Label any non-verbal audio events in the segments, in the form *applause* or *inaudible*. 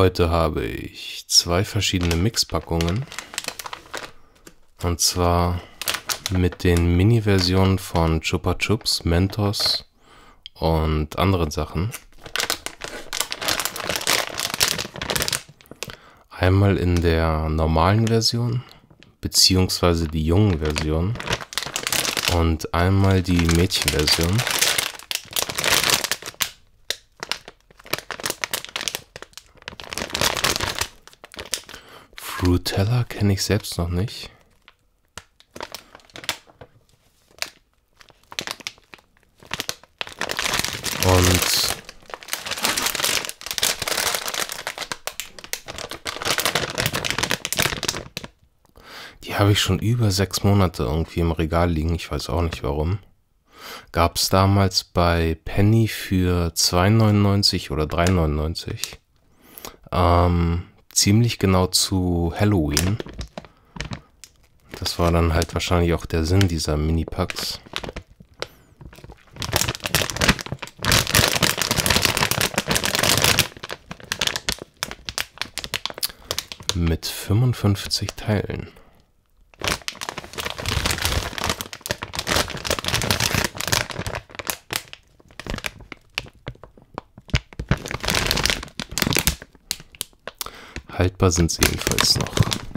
Heute habe ich zwei verschiedene Mixpackungen. Und zwar mit den Mini-Versionen von Chupa Chups, Mentos und anderen Sachen. Einmal in der normalen Version, beziehungsweise die jungen Version. Und einmal die Mädchenversion. Fruitella kenne ich selbst noch nicht. Und die habe ich schon über sechs Monate irgendwie im Regal liegen. Ich weiß auch nicht warum. Gab es damals bei Penny für 2,99 oder 3,99. Ähm, ziemlich genau zu Halloween. Das war dann halt wahrscheinlich auch der Sinn dieser Mini-Packs. Mit 55 Teilen. Haltbar sind sie jedenfalls noch.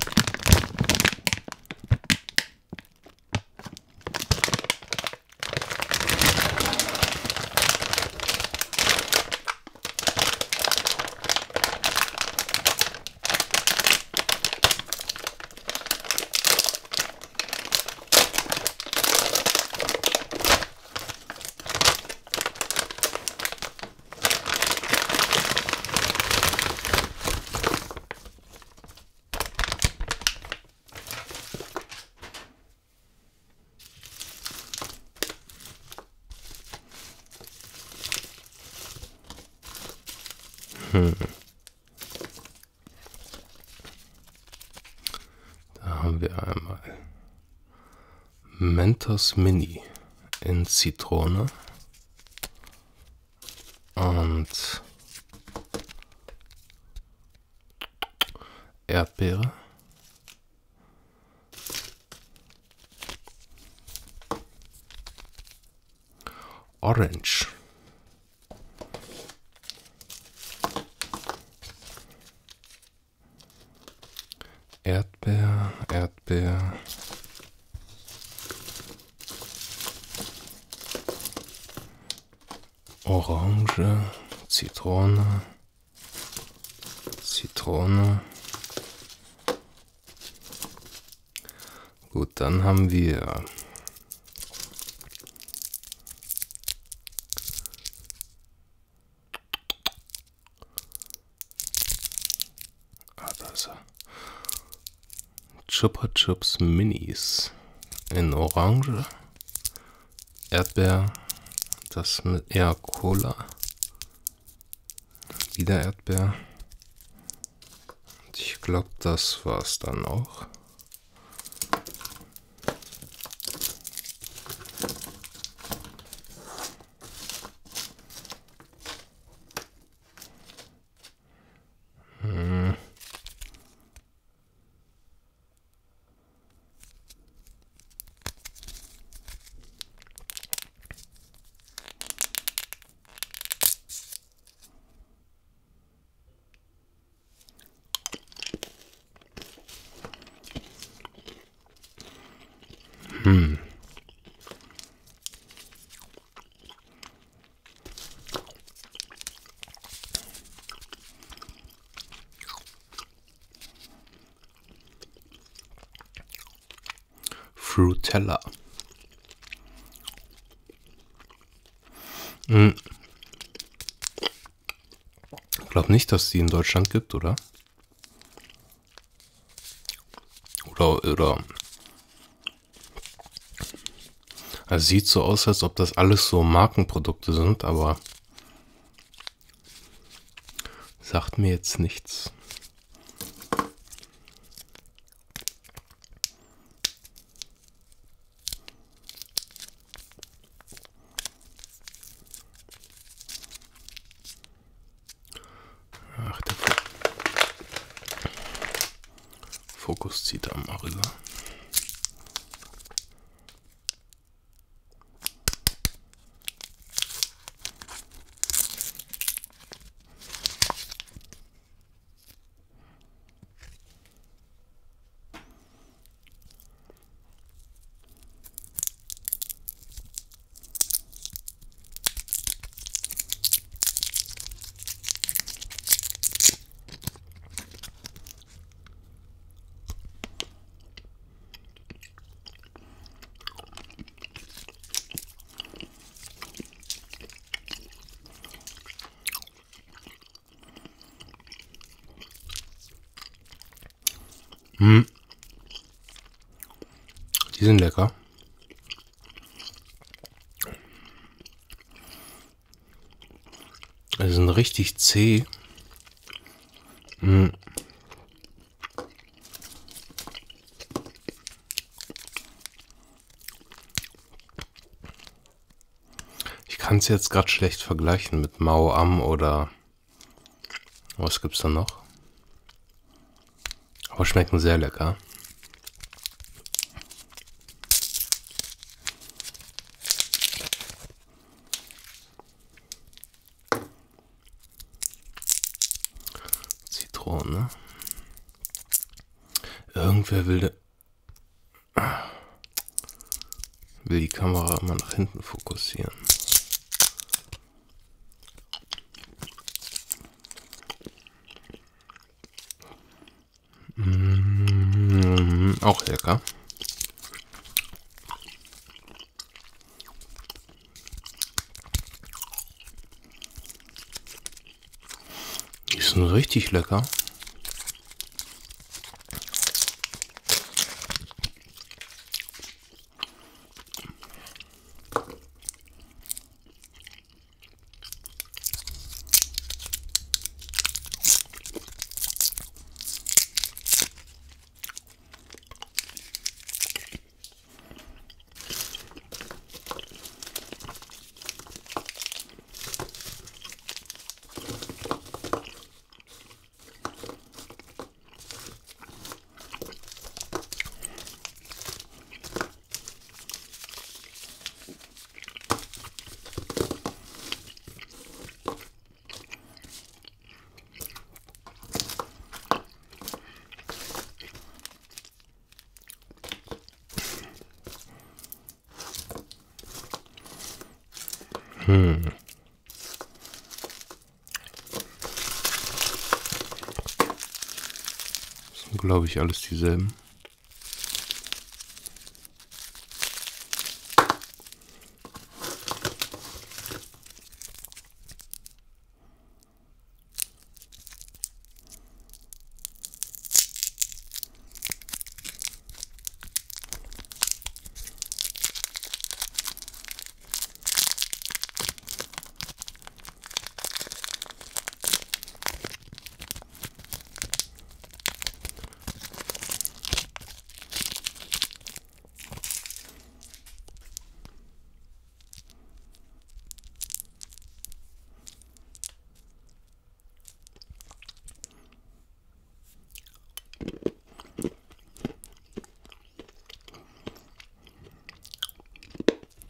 *laughs* Da haben wir einmal Mentos Mini in Zitrone und Erdbeere. Orange. Erdbeer, Erdbeer. Orange, Zitrone, Zitrone. Gut, dann haben wir Ah. Chupa Chups Minis in Orange, Erdbeer, das mit eher Cola, wieder Erdbeer. Ich glaube, das war's dann auch. Hm. Frutella. Hm. Ich glaube nicht, dass die in Deutschland gibt, oder? Oder, oder Es sieht so aus, als ob das alles so Markenprodukte sind, aber sagt mir jetzt nichts. Ach, der, Fokus zieht da mal rüber. Hm. Die sind lecker. Die sind richtig zäh. Hm. Ich kann es jetzt gerade schlecht vergleichen mit Mao Am oder was gibt's da noch? Aber schmecken sehr lecker. Zitrone. Irgendwer will, will die Kamera immer nach hinten fokussieren. Mm, auch lecker. Die sind richtig lecker. Glaube ich, alles dieselben.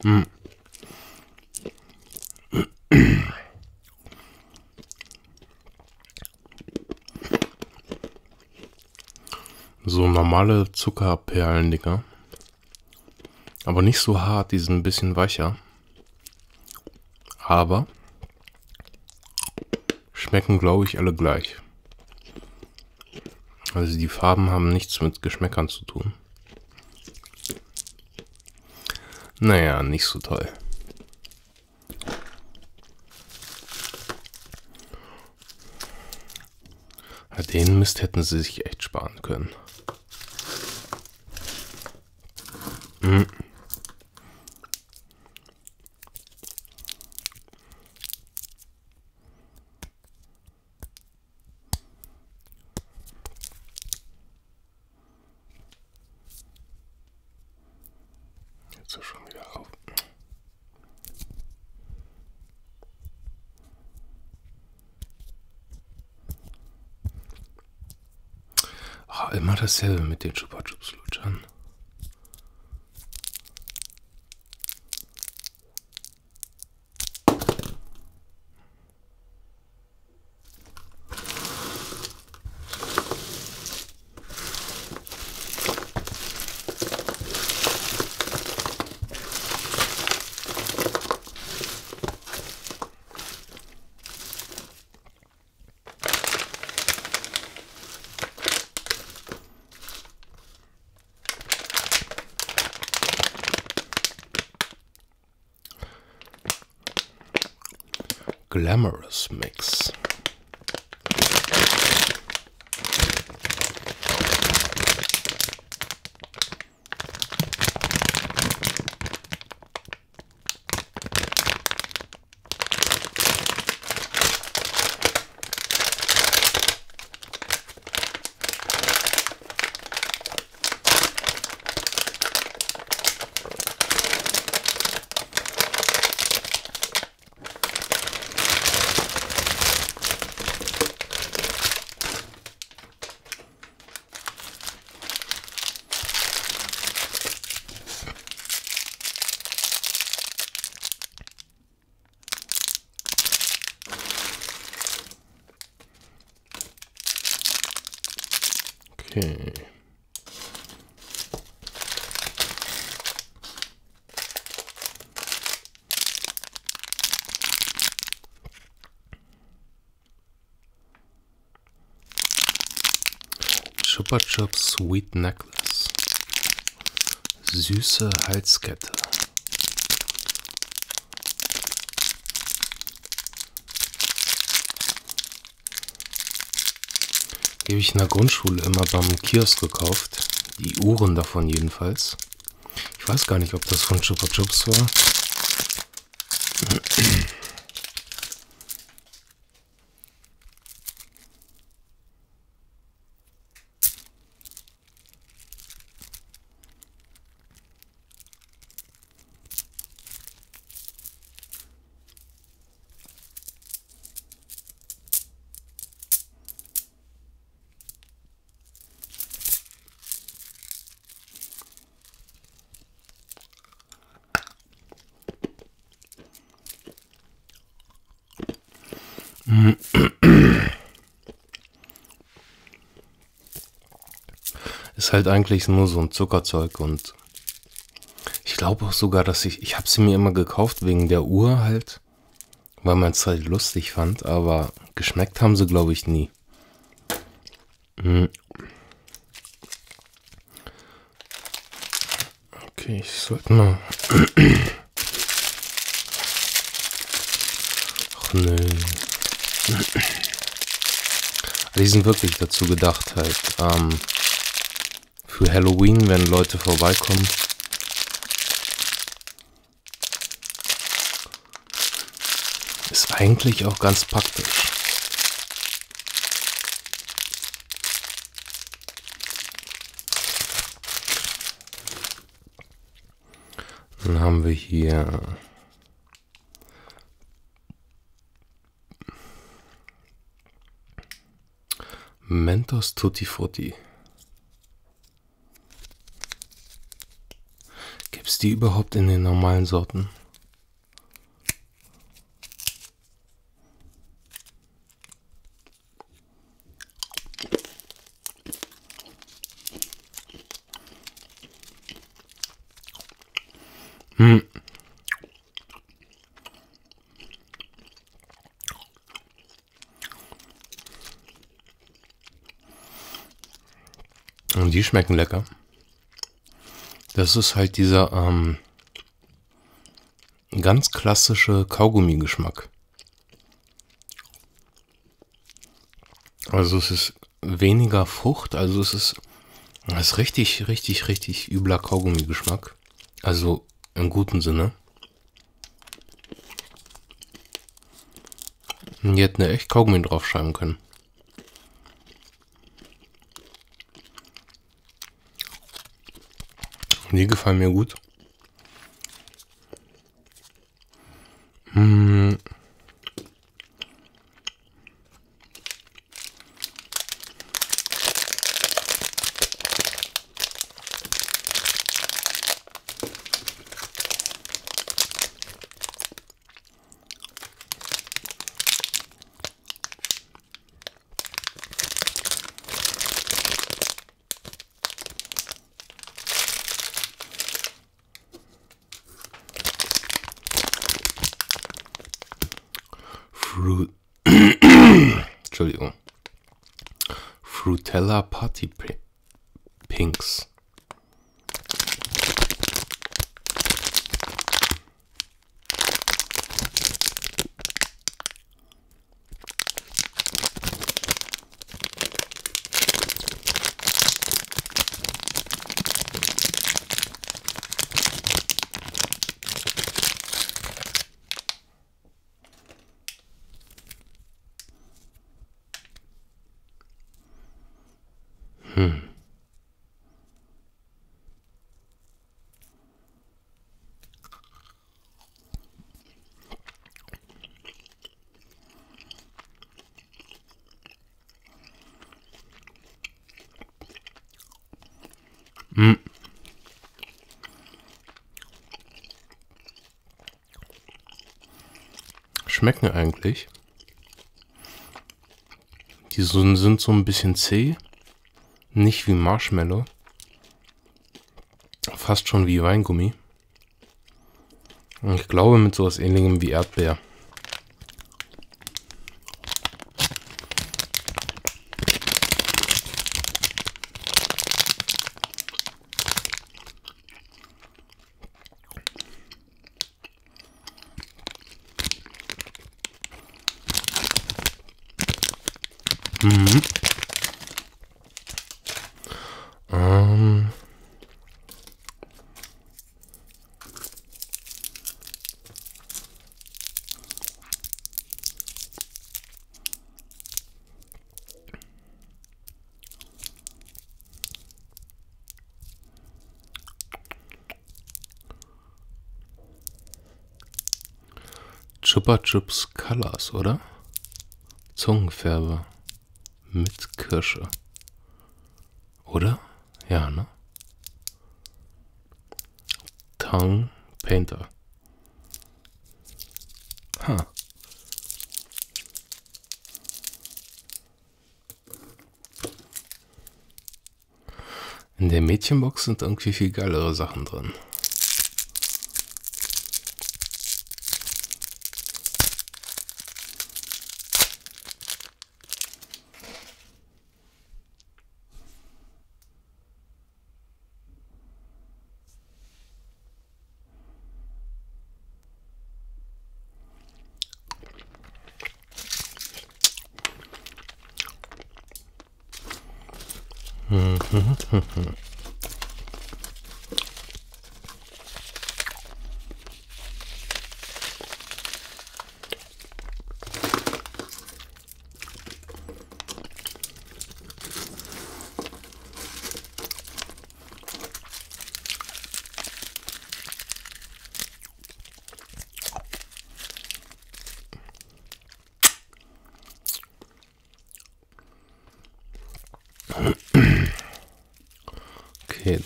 Hm. So normale Zuckerperlen, Digga. Aber nicht so hart, die sind ein bisschen weicher. Aber schmecken, glaube ich, alle gleich. Also die Farben haben nichts mit Geschmäckern zu tun. Naja, nicht so toll. Den Mist hätten sie sich echt sparen können. Hm. Jetzt ist schon wieder auf. Ah, immer dasselbe mit den Chupa Chups Lutschern. Glamorous Mix. Okay. Chupa Chup Sweet Necklace. Süße Halskette. Die habe ich in der Grundschule immer beim Kiosk gekauft. Die Uhren davon jedenfalls. Ich weiß gar nicht, ob das von Chupa Chups war. Halt eigentlich nur so ein Zuckerzeug und ich glaube auch sogar, dass ich, ich habe sie mir immer gekauft wegen der Uhr halt, weil man es halt lustig fand, aber geschmeckt haben sie glaube ich nie. Hm. Okay, ich sollte mal. *clears throat* Ach nö. Die sind wirklich dazu gedacht, halt ähm, für Halloween, wenn Leute vorbeikommen. Ist eigentlich auch ganz praktisch. Dann haben wir hier Mentos Tutti Frutti. Gibt es die überhaupt in den normalen Sorten? Hm. Und die schmecken lecker. Das ist halt dieser ähm, ganz klassische Kaugummi-Geschmack. Also es ist weniger Frucht, also es ist, es ist richtig, richtig, richtig übler Kaugummi-Geschmack. Also im guten Sinne. Die hätten ja echt Kaugummi draufschreiben können. Die gefallen mir gut. Hm. Entschuldigung. Party Prep. Hm. Schmecken eigentlich. Die sind so ein bisschen zäh. Nicht wie Marshmallow. Fast schon wie Weingummi. Und ich glaube mit sowas ähnlichem wie Erdbeer. Mhm. Ähm. Chupa Chups Colors, oder? Zungenfärber mit Kirsche. Oder? Ja, ne? Tongue Painter. Ha. In der Mädchenbox sind irgendwie viel geilere Sachen drin. Okay, *laughs*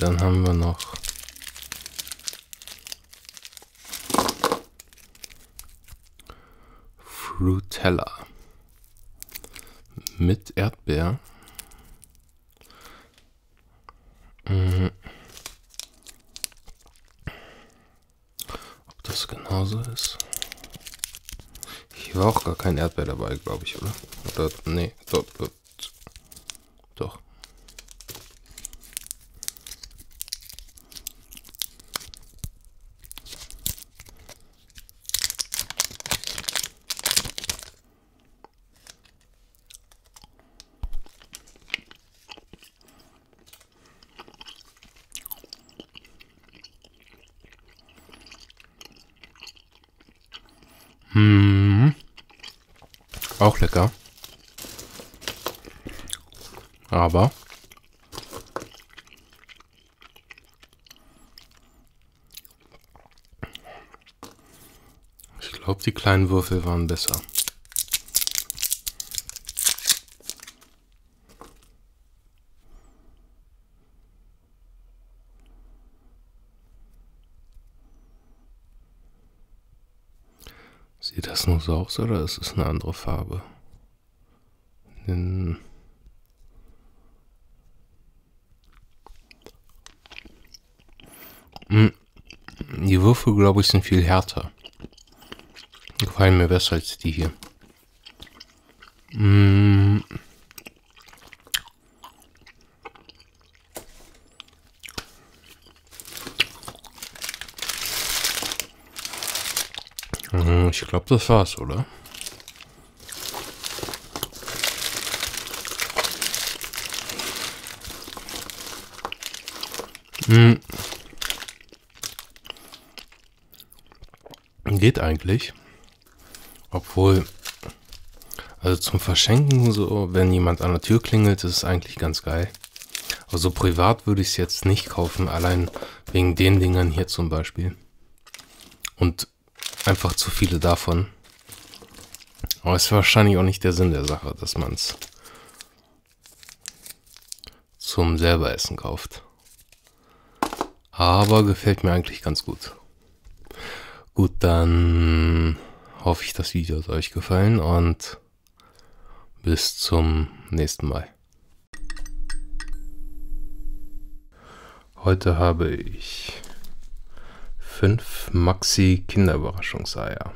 dann haben wir noch Frutella mit Erdbeer. Mhm. Ob das genauso ist? Hier war auch gar kein Erdbeer dabei, glaube ich, oder? Oder nee, dort, dort. Doch. Hm. Auch lecker. Aber ich glaube, die kleinen Würfel waren besser. Sieht das nur so aus oder ist es eine andere Farbe? Den hm. Die Würfel, glaube ich, sind viel härter. Gefallen mir besser als die hier. Mmh. Ich glaube, das war's, oder? Hm. Geht eigentlich. Obwohl, also zum Verschenken, so, wenn jemand an der Tür klingelt, ist es eigentlich ganz geil. Also privat würde ich es jetzt nicht kaufen, allein wegen den Dingern hier zum Beispiel. Und einfach zu viele davon. Aber es ist wahrscheinlich auch nicht der Sinn der Sache, dass man es zum selber Essen kauft. Aber gefällt mir eigentlich ganz gut. Gut, dann hoffe ich, das Video hat euch gefallen und bis zum nächsten Mal. Heute habe ich fünf Maxi Kinderüberraschungseier.